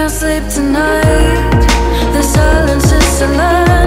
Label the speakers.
Speaker 1: can't sleep tonight. The silence is alive